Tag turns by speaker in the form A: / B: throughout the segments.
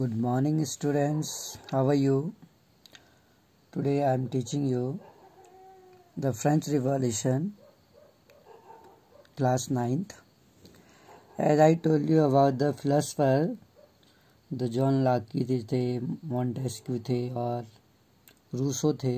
A: Good morning, students. How are you? Today I am teaching you the French Revolution, class 9th. As I told you about the philosopher, the John Locke थे Montesquieu थे और Rousseau थे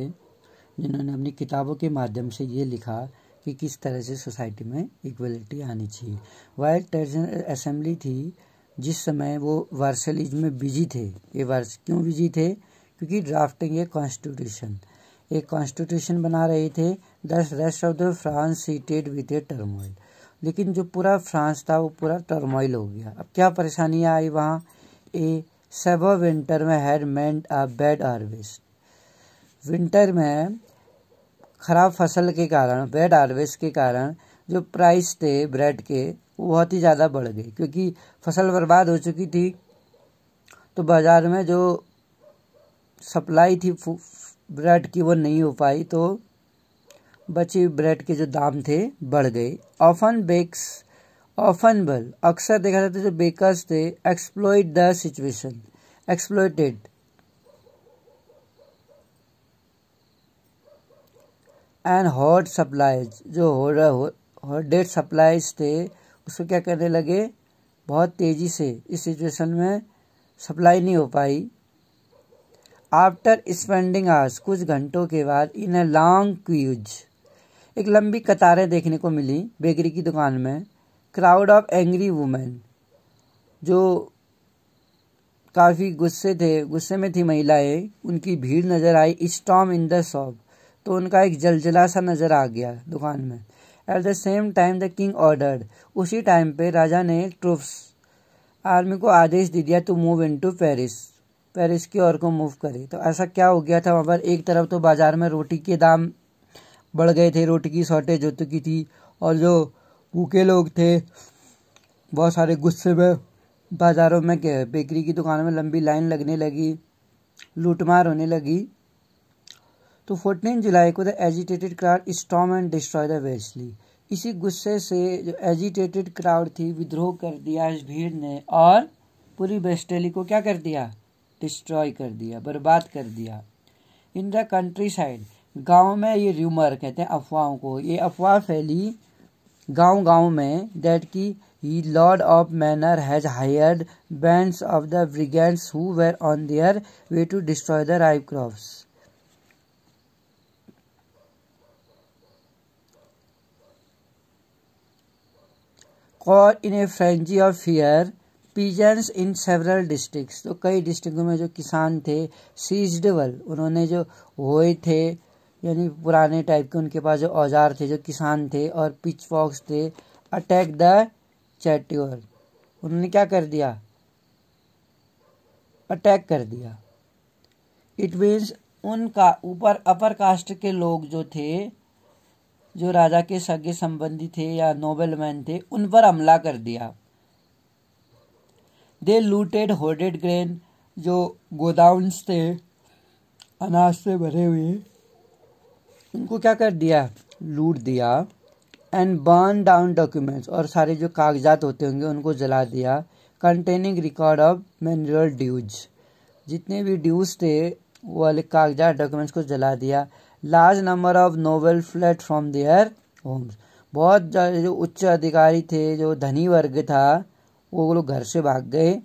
A: जिन्होंने अपनी किताबों के माध्यम से ये लिखा कि किस तरह से सोसाइटी में इक्वलिटी आनी चाहिए वाइल्ड असेंबली थी जिस समय वो वर्सलीज में बिज़ी थे। ये वर्ष क्यों बिज़ी थे? क्योंकि ड्राफ्टिंग ए कॉन्स्टिट्यूशन। एक कॉन्स्टिट्यूशन बना रहे थे दस rest of the France seated with a turmoil. लेकिन जो पूरा फ्रांस था, वो पूरा टर्मोइल हो गया। अब क्या परेशानियाँ आई वहाँ? ए, सब विंटर में had meant a bad harvest. Winter में खराब फ़सल के कारण, बैड हार्वेस्ट के कारण, जो प्राइस थे ब्रेड के बहुत ही ज़्यादा बढ़ गई, क्योंकि फ़सल बर्बाद हो चुकी थी। तो बाज़ार में जो सप्लाई थी ब्रेड की, वो नहीं हो पाई तो बची ब्रेड के जो दाम थे, बढ़ गए। ऑफन बेक्स, ऑफन बल, अक्सर देखा जाता है जो बेकर्स थे exploit the situation exploited and hot supplies जो हो हॉट डेट सप्लाईज थे उसको क्या करने लगे? बहुत तेज़ी से इस सिचुएशन में सप्लाई नहीं हो पाई। आफ्टर स्पेंडिंग आवर्स कुछ घंटों के बाद इन ए लॉन्ग क्यूज एक लंबी कतारें देखने को मिली बेकरी की दुकान में। क्राउड ऑफ़ एंग्री वुमेन जो काफ़ी गुस्से थे, गुस्से में थी महिलाएँ, उनकी भीड़ नज़र आई स्टॉम इन द शॉप तो उनका एक जलजला सा नज़र आ गया दुकान में। At the same time the king ordered उसी टाइम पे राजा ने ट्रूप्स आर्मी को आदेश दे दिया to move in to Paris Paris की ओर को मूव करे। तो ऐसा क्या हो गया था? वहाँ पर एक तरफ़ तो बाज़ार में रोटी के दाम बढ़ गए थे, रोटी की शॉर्टेज हो चुकी थी और जो भूखे लोग थे, बहुत सारे गुस्से में बाज़ारों में बेकरी की दुकानों में लंबी लाइन लगने लगी, लूटमार होने लगी। तो फोर्टीन जुलाई को the agitated crowd storm and destroy the Wesley इसी गुस्से से जो एजिटेटेड क्राउड थी, विद्रोह कर दिया इस भीड़ ने और पूरी वेस्टेली को क्या कर दिया? डिस्ट्रॉय कर दिया, बर्बाद कर दिया। इन द कंट्री साइड गाँव में ये र्यूमर कहते हैं, अफवाहों को। ये अफवाह फैली गाँव गाँव में दैट की ही lord of manor has hired bands of the brigands who were on their way to destroy the ripe crops caught in a frenzy of fear peasants in several districts तो कई डिस्ट्रिक्टों में जो किसान थे सीजडवल उन्होंने जो हुए थे, यानी पुराने टाइप के उनके पास जो औज़ार थे, जो किसान थे और पिच फॉक्स थे अटैक द चैट्योर उन्होंने क्या कर दिया? अटैक कर दिया. इट मीन्स उनका ऊपर अपर कास्ट के लोग जो थे जो राजा के सगे संबंधी थे या नोबल मैन थे, उन पर हमला कर दिया। दे लूटेड होडेड ग्रेन जो गोदाउन्स थे, अनाज से भरे हुए, उनको क्या कर दिया? लूट दिया एंड बर्न डाउन डॉक्यूमेंट्स और सारे जो कागजात होते होंगे, उनको जला दिया। Containing record of manual dues जितने भी ड्यूज थे, वो वाले कागजात डॉक्यूमेंट्स को जला दिया। Large number of noble fled from their homes बहुत जो उच्च अधिकारी थे, जो धनी वर्ग था, वो लोग घर से भाग गए।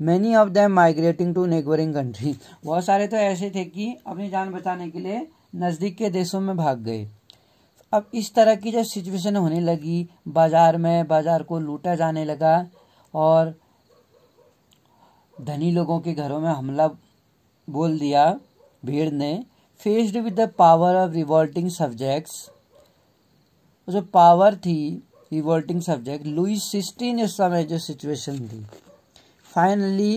A: Many of them migrating to neighbouring country बहुत सारे तो ऐसे थे कि अपनी जान बचाने के लिए नज़दीक के देशों में भाग गए। अब इस तरह की जब सिचुएशन होने लगी, बाज़ार में, बाज़ार को लूटा जाने लगा और धनी लोगों के घरों में हमला बोल दिया, भीड़ ने। Faced with the power of revolting subjects जो पावर थी रिवोल्टिंग सब्जेक्ट लुइस सिक्सटीन उस समय जो सिचुएशन थी। Finally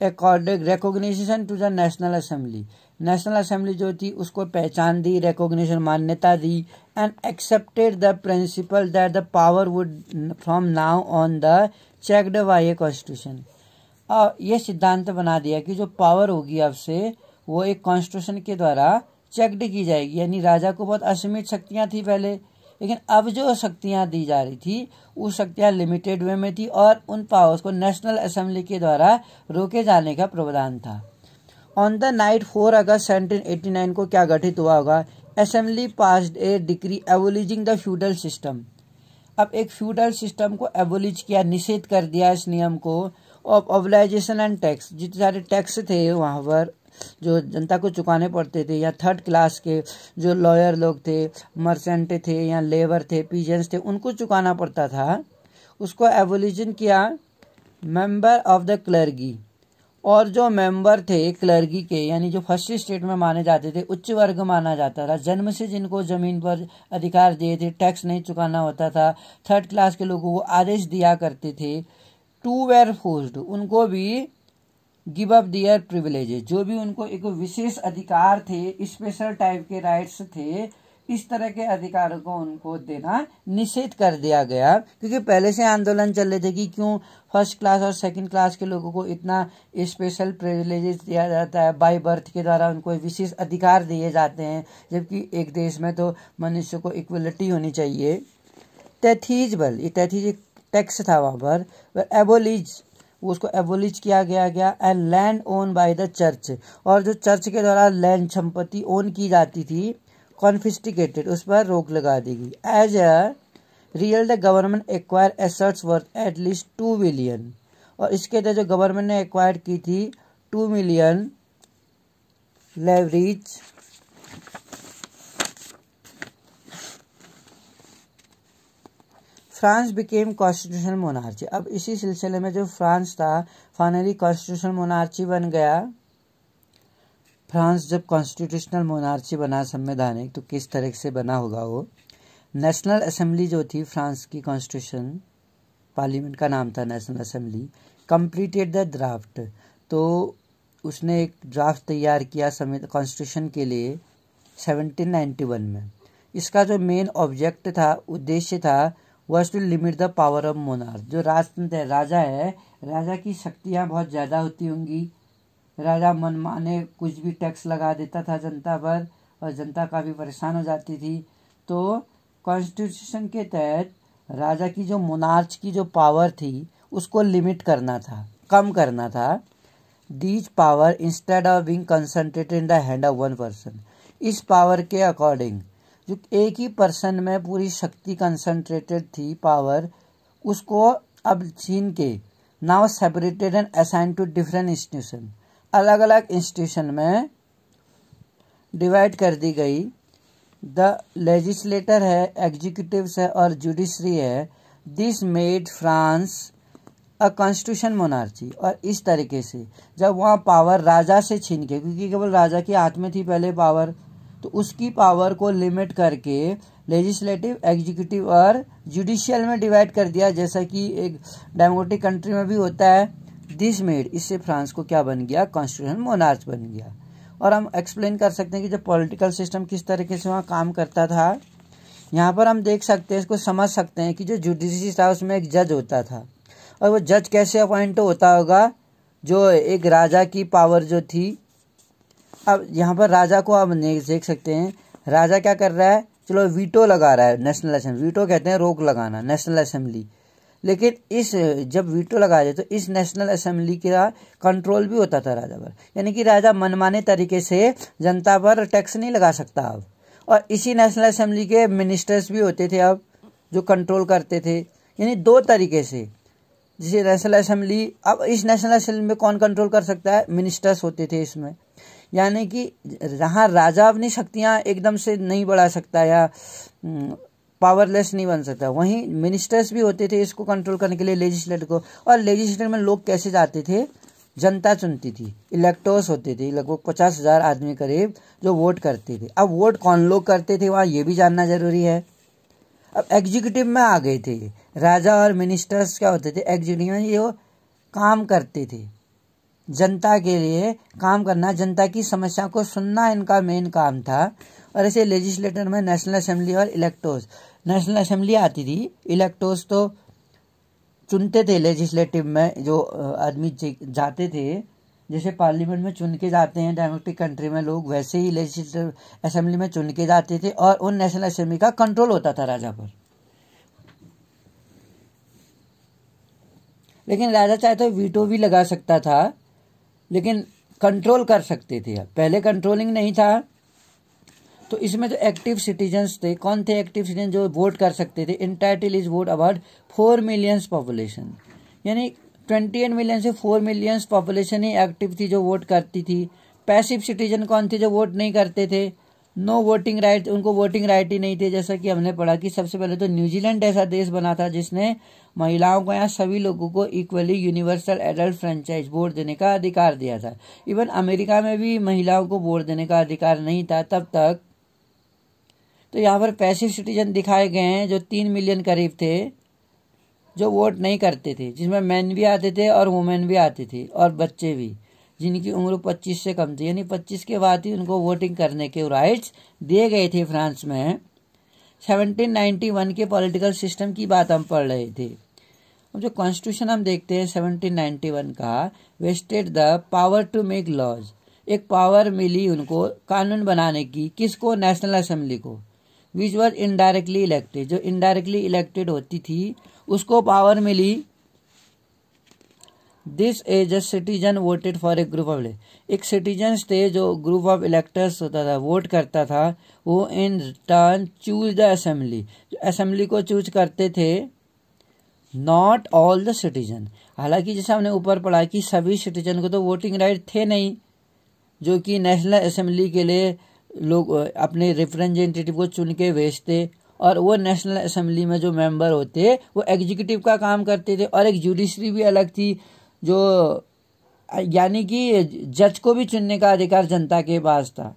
A: according recognition to the national assembly national assembly जो थी, उसको पहचान दी रिकॉग्निशन मान्यता दी and accepted the principle that the power would from now on the checked by a constitution ये सिद्धांत बना दिया कि जो पावर होगी अब से वो एक कॉन्स्टिट्यूशन के द्वारा चेकड की जाएगी। यानी राजा को बहुत असीमित शक्तियाँ थी पहले, लेकिन अब जो शक्तियाँ दी जा रही थी, वो शक्तियाँ लिमिटेड वे में थी और उन पावर्स को नेशनल असेंबली के द्वारा रोके जाने का प्रावधान था। On the night four August seventeen eighty nine को क्या गठित हुआ होगा? Assembly pass a decree abolishing the feudal system अब एक फ्यूडल सिस्टम को एवोलिज किया, निषेध कर दिया इस नियम को। ऑफ़ ऑबलाइजेशन एंड टैक्स जितने सारे टैक्स थे वहाँ पर जो जनता को चुकाने पड़ते थे, या थर्ड क्लास के जो लॉयर लोग थे मर्चेंट थे, या लेबर थे पीजेंस थे, उनको चुकाना पड़ता था। उसको एवोल्यूशन किया मेंबर ऑफ़ द क्लर्गी और जो मेंबर थे क्लर्गी के, यानी जो फ़र्स्ट स्टेट में माने जाते थे, उच्च वर्ग माना जाता था। जन्म से जिनको ज़मीन पर अधिकार दिए थे टैक्स नहीं चुकाना होता था। थर्ड क्लास के लोगों को आदेश दिया करते थे। टू वेयर फोर्स्ड उनको भी गिव अप दियर प्रिविलेजेस जो भी उनको एक विशेष अधिकार थे स्पेशल टाइप के राइट्स थे, इस तरह के अधिकारों को उनको देना निषेध कर दिया गया। क्योंकि पहले से आंदोलन चल रहे थे कि क्यों फ़र्स्ट क्लास और सेकंड क्लास के लोगों को इतना स्पेशल प्रिविलेजेस दिया जाता है बाय बर्थ के द्वारा उनको विशेष अधिकार दिए जाते हैं, जबकि एक देश में तो मनुष्य को इक्वलिटी होनी चाहिए। तैथीजबल ये तैथीज टैक्स था वहाँ पर। एबोलिज उसको एबोलिज किया गया गया and land own by the church और जो चर्च के द्वारा लैंड संपत्ति ओन की जाती थी कॉन्फिस्टिकेटेड उस पर रोक लगा दी गई। As a real the government acquire assets worth at least two billion और इसके तहत जो गवर्नमेंट ने एक्वायर की थी two million livres France became constitutional monarchy अब इसी सिलसिले में जो फ्रांस था फाइनली कॉन्स्टिट्यूशनल मोनार्ची बन गया। फ्रांस जब कॉन्स्टिट्यूशनल मोनार्ची बना संवैधानिक तो किस तरह से बना होगा वो? नेशनल असेंबली जो थी फ्रांस की कॉन्स्टिट्यूशन पार्लियामेंट का नाम था national assembly completed the draft तो उसने एक ड्राफ्ट तैयार किया कॉन्स्टिट्यूशन के लिए 1791 में। इसका जो मेन ऑब्जेक्ट था, उद्देश्य था was to limit the power of monarch जो राजतंत्र है, राजा है, राजा की शक्तियाँ बहुत ज़्यादा होती होंगी। राजा मनमाने कुछ भी टैक्स लगा देता था जनता पर और जनता काफ़ी परेशान हो जाती थी। तो कॉन्स्टिट्यूशन के तहत राजा की जो मोनार्च की जो पावर थी, उसको लिमिट करना था, कम करना था। These power instead of being concentrated in the hand of one person इस पावर के अकॉर्डिंग जो एक ही पर्सन में पूरी शक्ति कंसंट्रेटेड थी पावर उसको अब छीन के now separated and assign to different institution अलग अलग इंस्टीट्यूशन में डिवाइड कर दी गई। द लेजिस्लेटर है एग्जीक्यूटिव है और जुडिशरी है। This made France a constitution monarchy और इस तरीके से, जब वहाँ पावर राजा से छीन के, क्योंकि केवल राजा के हाथ में थी पहले पावर तो उसकी पावर को लिमिट करके लेजिस्लेटिव एग्जीक्यूटिव और जुडिशियल में डिवाइड कर दिया। जैसा कि एक डेमोक्रेटिक कंट्री में भी होता है दिस मेड इससे फ्रांस को क्या बन गया? कॉन्स्टिट्यूशन मोनार्च बन गया। और हम एक्सप्लेन कर सकते हैं कि जब पॉलिटिकल सिस्टम किस तरीके से वहाँ काम करता था, यहाँ पर हम देख सकते हैं, इसको समझ सकते हैं कि जो जुडिशरी था, उसमें एक जज होता था। और वो जज कैसे अपॉइंट होता होगा? जो एक राजा की पावर जो थी अब यहाँ पर राजा को आप देख सकते हैं। राजा क्या कर रहा है? चलो, वीटो लगा रहा है, नेशनल असेंबली। वीटो कहते हैं रोक लगाना, नेशनल असेंबली। लेकिन इस, जब वीटो लगाया जाए तो इस नेशनल असेंबली का कंट्रोल भी होता था राजा पर। यानी कि राजा मनमाने तरीके से जनता पर टैक्स नहीं लगा सकता अब। और इसी नेशनल असेंबली के मिनिस्टर्स भी होते थे अब, जो कंट्रोल करते थे। यानी दो तरीके से। जैसे नेशनल असेंबली, अब इस नेशनल असेंबली में कौन कंट्रोल कर सकता है? मिनिस्टर्स होते थे इसमें। यानी कि जहाँ राजा अपनी शक्तियाँ एकदम से नहीं बढ़ा सकता या पावरलेस नहीं बन सकता, वहीं मिनिस्टर्स भी होते थे इसको कंट्रोल करने के लिए लेजिस्लेटर को। और लेजिस्लेटर में लोग कैसे जाते थे? जनता चुनती थी इलेक्टर्स होते थे, लगभग पचास हज़ार आदमी करीब जो वोट करते थे। अब वोट कौन लोग करते थे वहाँ ये भी जानना ज़रूरी है। अब एग्जीक्यूटिव में आ गए थे, राजा और मिनिस्टर्स क्या होते थे? एग्जीक्यूटिव में ये काम करते थे। जनता के लिए काम करना, जनता की समस्या को सुनना इनका मेन काम था। और ऐसे लेजिस्लेटर में नेशनल असेंबली और इलेक्टोस नेशनल असेंबली आती थी इलेक्टोस तो चुनते थे लेजिस्लेटिव में जो आदमी जाते थे। जैसे पार्लियामेंट में चुन के जाते हैं डेमोक्रेटिक कंट्री में लोग वैसे ही लेजिस्लेटिव असेंबली में चुन के जाते थे और उन नेशनल असेंबली का कंट्रोल होता था राजा पर। लेकिन राजा चाहे तो वीटो भी लगा सकता था। लेकिन कंट्रोल कर सकते थे पहले कंट्रोलिंग नहीं था। तो इसमें जो एक्टिव सिटीजन्स थे, कौन थे एक्टिव सिटीजन जो वोट कर सकते थे? Entitle is vote about four millions population यानी ट्वेंटी एट मिलियन से फोर मिलियंस पॉपुलेशन ही एक्टिव थी जो वोट करती थी। पैसिव सिटीजन कौन थे जो वोट नहीं करते थे? नो वोटिंग राइट उनको वोटिंग राइट ही नहीं थे, जैसा कि हमने पढ़ा कि सबसे पहले तो न्यूजीलैंड ऐसा देश बना था जिसने महिलाओं को यहाँ सभी लोगों को equally universal adult franchise vote देने का अधिकार दिया था। इवन अमेरिका में भी महिलाओं को वोट देने का अधिकार नहीं था तब तक। तो यहाँ पर पैसिव सिटीजन दिखाए गए हैं जो तीन मिलियन करीब थे, जो वोट नहीं करते थे, जिसमें मैन भी आते थे और वुमेन भी आते थे और बच्चे भी। जिनकी उम्र 25 से कम थी, यानी 25 के बाद ही उनको वोटिंग करने के राइट्स दिए गए थे फ्रांस में। 1791 के पॉलिटिकल सिस्टम की बात हम पढ़ रहे थे। अब जो कॉन्स्टिट्यूशन हम देखते हैं 1791 का vested the power to make laws एक पावर मिली उनको कानून बनाने की, किसको? नेशनल असेंबली को। विच वॉज़ इनडायरेक्टली इलेक्टेड जो इनडायरेक्टली इलेक्टेड होती थी, उसको power milli this as a citizen voted for a group of एक सिटीजन थे जो ग्रुप ऑफ़ इलेक्टर्स होता था वोट करता था, वो in turn choose the assembly assembly को चूज़ करते थे नॉट ऑल द सिटीजन हालाँकि जैसे हमने ऊपर पढ़ा कि सभी सिटीजन को तो वोटिंग राइट थे नहीं, जो कि नेशनल असेंबली के लिए लोग, अपने रिप्रेजेंटेटिव को चुन के भेजते और वो नेशनल असेंबली में जो मेंबर होते, वो एग्जीक्यूटिव का काम करते थे और एक जुडिशरी भी अलग थी जो, यानी कि जज को भी चुनने का अधिकार जनता के पास था।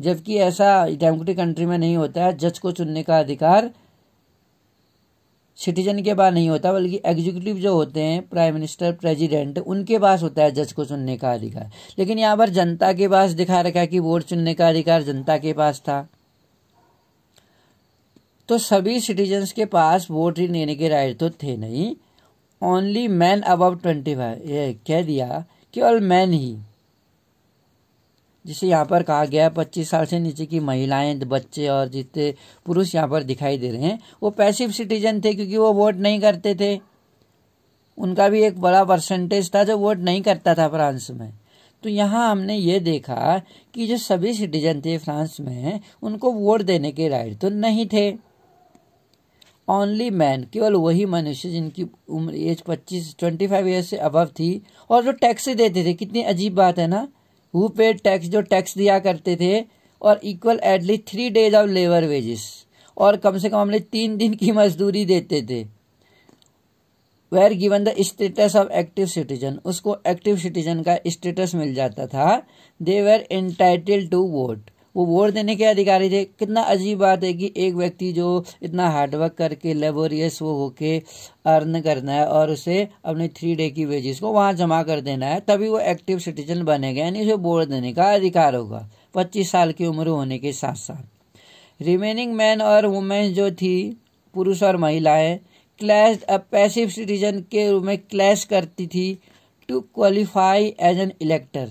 A: जबकि ऐसा डेमोक्रेटिक कंट्री में नहीं होता है। जज को चुनने का अधिकार सिटीजन के पास नहीं होता, बल्कि एग्जीक्यूटिव जो होते हैं प्राइम मिनिस्टर प्रेसिडेंट उनके पास होता है जज को चुनने का अधिकार। लेकिन यहाँ पर जनता के पास दिखा रखा है कि वोट चुनने का अधिकार जनता के पास था। तो सभी सिटीजन्स के पास वोट लेने के राइट तो थे नहीं। Only man above twenty five ये कह दिया केवल मैन ही। जिसे यहाँ पर कहा गया है पच्चीस साल से नीचे की महिलाएँ, बच्चे और जितने पुरुष यहाँ पर दिखाई दे रहे हैं, वो पैसिव सिटीजन थे क्योंकि वो वोट नहीं करते थे। उनका भी एक बड़ा परसेंटेज था जो वोट नहीं करता था फ्रांस में। तो यहाँ हमने ये देखा कि जो सभी सिटीजन थे फ्रांस में, उनको वोट देने के राइट तो नहीं थे। ओनली मैन केवल वही मनुष्य जिनकी उम्र एज पच्चीस ट्वेंटी फाइव ईयर से अबव थी, और जो टैक्स देते थे। कितनी अजीब बात है ना? हु पेड टैक्स जो टैक्स दिया करते थे, और equal at least three days of labour wages और कम से कम हमने तीन दिन की मजदूरी देते थे। Were given the status of active citizen उसको एक्टिव सिटीजन का स्टेटस मिल जाता था। They were entitle to vote वो वोट देने के अधिकारी थे। कितना अजीब बात है कि एक व्यक्ति जो इतना हार्डवर्क करके लेबोरियस वो होके अर्न करना है और उसे अपने थ्री डे की वेजेस को वहाँ जमा कर देना है, तभी वो एक्टिव सिटीजन बनेगा यानी उसे वोट देने का अधिकार होगा, पच्चीस साल की उम्र होने के साथ साथ रिमेनिंग मैन और वुमेन जो थी, पुरुष और महिलाएँ क्लैश पैसिव सिटीजन के रूप में क्लैश करती थी to qualify as an elector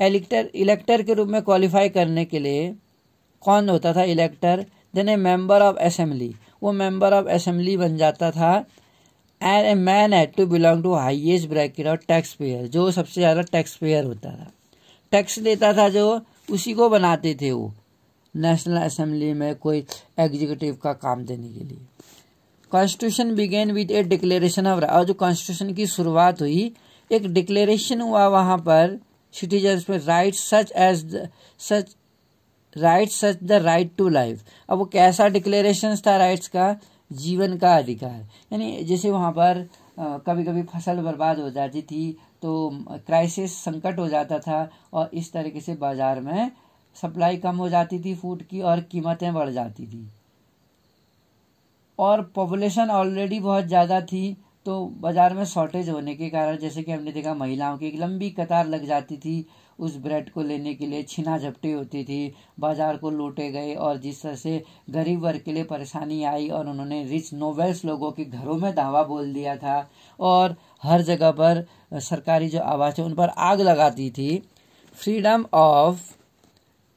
A: elector elector के रूप में क्वालिफाई करने के लिए कौन होता था elector then a member of assembly वो मेंबर ऑफ़ असेंबली बन जाता था। And a man had to belong to highest bracket of tax payer जो सबसे ज़्यादा टैक्स पेयर होता था। टैक्स देता था जो, उसी को बनाते थे वो। नेशनल असेंबली में कोई एग्जीक्यूटिव का काम देने के लिए। Constitution began with a declaration of और जो कॉन्स्टिट्यूशन की शुरुआत हुई, एक डिक्लेरेशन हुआ वहाँ पर। सिटीजन्स में right such as such right such the right to life अब वो कैसा डिक्लेरेशन था राइट्स का? जीवन का अधिकार। यानी जैसे वहाँ पर कभी कभी फ़सल बर्बाद हो जाती थी तो क्राइसिस संकट हो जाता था और इस तरीके से बाज़ार में सप्लाई कम हो जाती थी फ़ूड की और कीमतें बढ़ जाती थी। और पॉपुलेशन ऑलरेडी बहुत ज़्यादा थी तो बाज़ार में शॉर्टेज होने के कारण, जैसे कि हमने देखा, महिलाओं की एक लंबी कतार लग जाती थी उस ब्रेड को लेने के लिए, छीना झपटी होती थी, बाज़ार को लूटे गए और जिस तरह से गरीब वर्ग के लिए परेशानी आई और उन्होंने रिच नोवेल्स लोगों के घरों में दावा बोल दिया था और हर जगह पर सरकारी जो आवाज़ है उन पर आग लगाती थी। फ्रीडम ऑफ़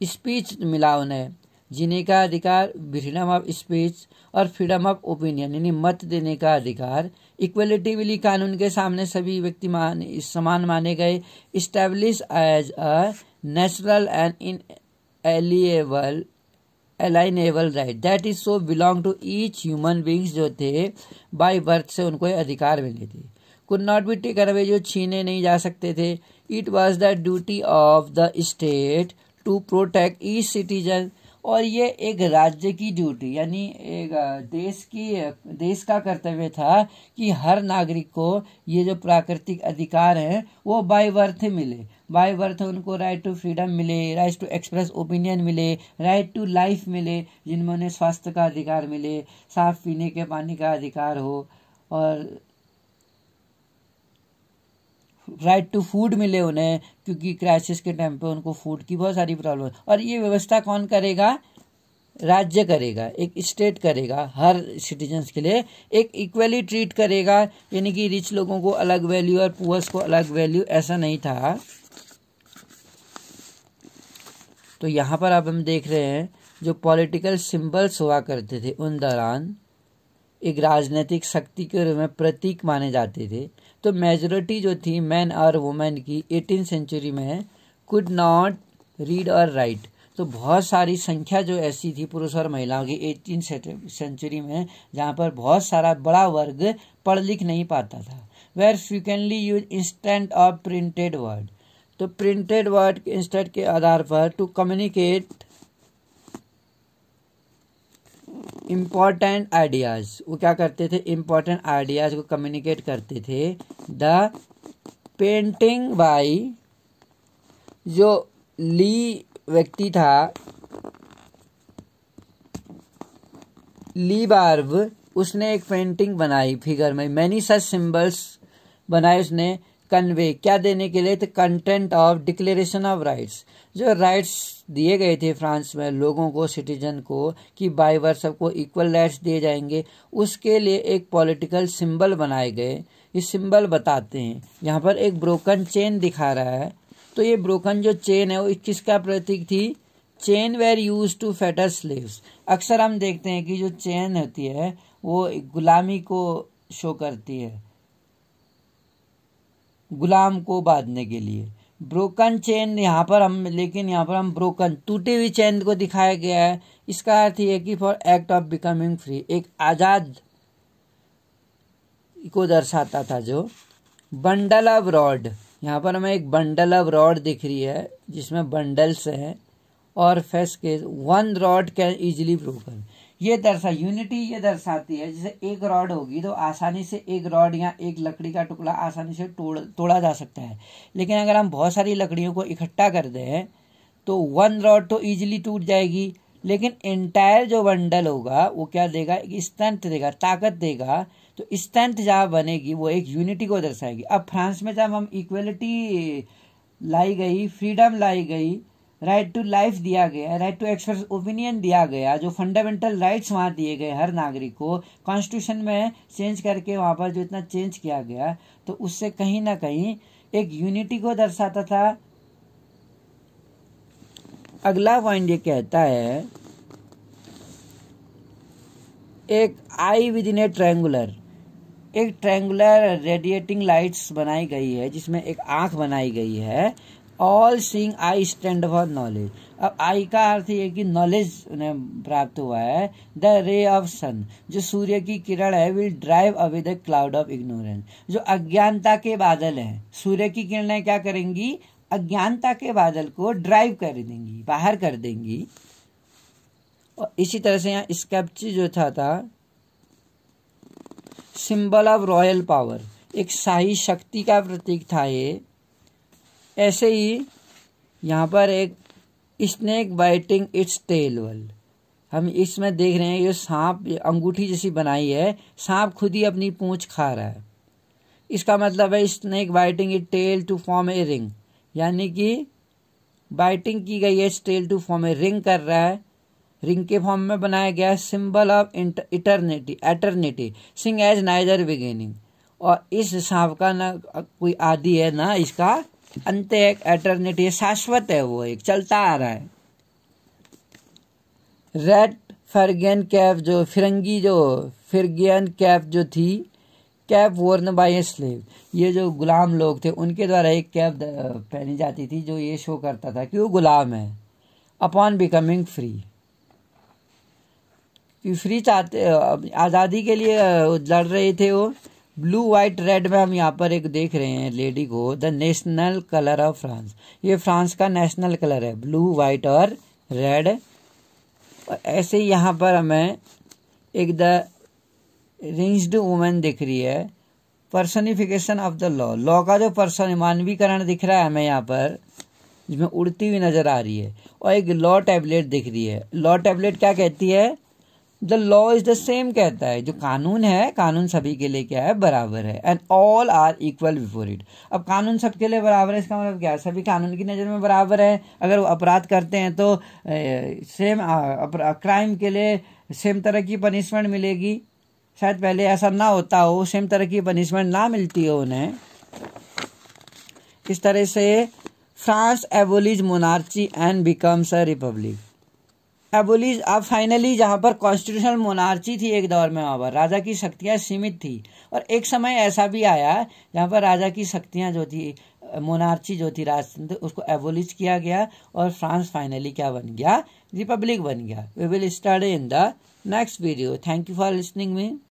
A: स्पीच मिला उन्हें। जीने का अधिकार फ्रीडम ऑफ़ स्पीच और फ्रीडम ऑफ़ ओपिनियन यानी मत देने का अधिकार इक्वलिटी कानून के सामने सभी व्यक्ति मान, समान माने गए establish as a natural and inalienable inalienable right that is so belong to each human beings जो थे बाई बर्थ से उनको अधिकार मिले थे। Could not be taken away जो छीने नहीं जा सकते थे। It was the duty of the state to protect each citizen और ये एक राज्य की ड्यूटी यानी एक देश की देश का कर्तव्य था कि हर नागरिक को ये जो प्राकृतिक अधिकार हैं, वो बाय बर्थ मिले। बाय बर्थ उनको राइट टू फ्रीडम मिले राइट टू एक्सप्रेस ओपिनियन मिले राइट टू लाइफ मिले, जिनमें उन्हें स्वास्थ्य का अधिकार मिले, साफ़ पीने के पानी का अधिकार हो, और राइट टू फ़ूड मिले उन्हें, क्योंकि क्राइसिस के टाइम पे उनको फ़ूड की बहुत सारी प्रॉब्लम और ये व्यवस्था कौन करेगा? राज्य करेगा, एक स्टेट करेगा, हर सिटीजन्स के लिए एक इक्वली ट्रीट करेगा। यानी कि रिच लोगों को अलग वैल्यू और पुअर्स को अलग वैल्यू ऐसा नहीं था। तो यहाँ पर अब हम देख रहे हैं, जो पॉलिटिकल सिंबल्स हुआ करते थे उन दौरान एक राजनीतिक शक्ति के रूप में प्रतीक माने जाते थे। तो मेजोरिटी जो थी मैन और वुमेन की एटीन सेंचुरी में कुड नॉट रीड और राइट तो बहुत सारी संख्या जो ऐसी थी, पुरुष और महिलाओं की एटीन सेंचुरी में, जहाँ पर बहुत सारा बड़ा वर्ग पढ़ लिख नहीं पाता था। Were frequently use instead of printed word तो प्रिंटेड वर्ड इंस्टेंट के आधार पर टू कम्युनिकेट इंपॉर्टेंट आइडियाज़ वो क्या करते थे? इंपॉर्टेंट आइडियाज़ को कम्युनिकेट करते थे। द पेंटिंग बाई जो ली व्यक्ति था, ली बार्ब उसने एक पेंटिंग बनाई, फिगर में। मैनी सच सिंबल्स बनाए उसने। कन्वे क्या देने के लिए? थे content of declaration of rights जो राइट्स दिए गए थे फ्रांस में, लोगों को सिटीजन को, कि बाई वर्ष सबको इक्वल राइट्स दिए जाएँगे, उसके लिए एक पॉलिटिकल सिंबल बनाए गए। ये सिंबल बताते हैं। यहाँ पर एक ब्रोकन चेन दिखा रहा है। तो ये ब्रोकन जो चेन है, वो किसका प्रतीक थी? Chain were use to fetter slaves अक्सर हम देखते हैं कि जो चेन होती है, वो गुलामी को शो करती है। गुलाम को बांधने के लिए। ब्रोकन चेन यहाँ पर हम, लेकिन यहाँ पर हम ब्रोकन टूटी हुई चेन को दिखाया गया है। इसका अर्थ ये कि for act of becoming free एक आज़ाद को दर्शाता था जो। बंडल ऑफ़ रॉड यहाँ पर हमें एक बंडल ऑफ़ रॉड दिख रही है, जिसमें बंडल्स हैं, और फेस के one rod can easily broken ये दर्शा यूनिटी ये दर्शाती है, जैसे एक रॉड होगी तो आसानी से एक रॉड या एक लकड़ी का टुकड़ा आसानी से तोड़, तोड़ा जा सकता है। लेकिन अगर हम बहुत सारी लकड़ियों को इकट्ठा कर दें तो वन रॉड तो इजीली टूट जाएगी। लेकिन एंटायर जो बंडल होगा, वो क्या देगा? एक स्ट्रेंथ देगा, ताकत देगा। तो स्ट्रेंथ जहाँ बनेगी, वो एक यूनिटी को दर्शाएगी। अब फ्रांस में जब हम इक्वलिटी लाई गई फ्रीडम लाई गई राइट टू लाइफ दिया गया राइट टू एक्सप्रेस ओपिनियन दिया गया जो फंडामेंटल राइट्स वहाँ दिए गए हर नागरिक को। कॉन्स्टिट्यूशन में चेंज करके वहाँ पर जो इतना चेंज किया गया तो उससे कहीं ना कहीं एक यूनिटी को दर्शाता था। अगला पॉइंट ये कहता है, एक eye with in a triangular एक ट्रैंगुलर रेडिएटिंग लाइट्स बनाई गई है, जिसमें एक आँख बनाई गई है। All seeing eye stand for knowledge अब आई का अर्थ ये कि नॉलेज उन्हें प्राप्त हुआ है द रे ऑफ़ सन जो सूर्य की किरण है will drive away the cloud of ignorance जो अज्ञानता के बादल हैं, सूर्य की किरणें क्या करेंगी? अज्ञानता के बादल को ड्राइव कर देंगी, बाहर कर देंगी। और इसी तरह से यहाँ स्कैप्ची जो था था सिंबल ऑफ़ रॉयल पावर एक शाही शक्ति का प्रतीक था ये। ऐसे ही यहाँ पर एक स्नेक बाइटिंग इट्स टेल वल। हम इसमें देख रहे हैं, ये सांप अंगूठी जैसी बनाई है। सांप खुद ही अपनी पूंछ खा रहा है। इसका मतलब है snake biting it tail to form a ring यानी कि बाइटिंग की गई है tail to form a ring कर रहा है। रिंग के फॉर्म में बनाया गया है symbol of eternity eternity since has neither beginning और इस सांप का ना, कोई आदि है ना इसका अंत एक एटर्निटी शाश्वत है वो एक, चलता आ रहा है। रेड फर्गियन कैप जो, फिरंगी जो फिरगियन कैप जो थी कैप वोर्न बाय स्लेव ये जो गुलाम लोग थे, उनके द्वारा एक कैप पहनी जाती थी, जो ये शो करता था कि वो गुलाम है अपॉन बिकमिंग फ्री फ्री चाहते आज़ादी के लिए लड़ रहे थे वो ब्लू वाइट रेड में हम यहाँ पर एक देख रहे हैं लेडी को, the national colour of France. ये फ्रांस का नेशनल कलर है, ब्लू वाइट और रेड। ऐसे यहाँ पर हमें एक द रिंग्ड वुमेन दिख रही है। Personification of the law law का जो पर्सन मानवीकरण दिख रहा है हमें यहाँ पर, जिसमें उड़ती हुई नज़र आ रही है। और एक लॉ टैबलेट दिख रही है। लॉ टैबलेट क्या कहती है? The law is the same कहता है। जो कानून है, कानून सभी के लिए क्या है? बराबर है। And all are equal before it अब कानून सबके लिए बराबर है, इसका मतलब क्या है? सभी कानून की नज़र में बराबर है। अगर वो अपराध करते हैं तो सेम क्राइम के लिए सेम तरह की पनिशमेंट मिलेगी। शायद पहले ऐसा ना होता हो सेम तरह की पनिशमेंट ना मिलती हो उन्हें। इस तरह से France abolish monarchy and becomes a republic abolish अब फाइनली जहाँ पर कॉन्स्टिट्यूशनल मोनार्ची थी एक दौर में, वहाँ पर राजा की शक्तियाँ सीमित थी। और एक समय ऐसा भी आया जहाँ पर राजा की शक्तियाँ जो थी मोनार्ची जो थी, राजतंत्र, उसको एबोलिज किया गया और फ्रांस फाइनली क्या बन गया? रिपब्लिक बन गया। We will study in the next video thank you for listening me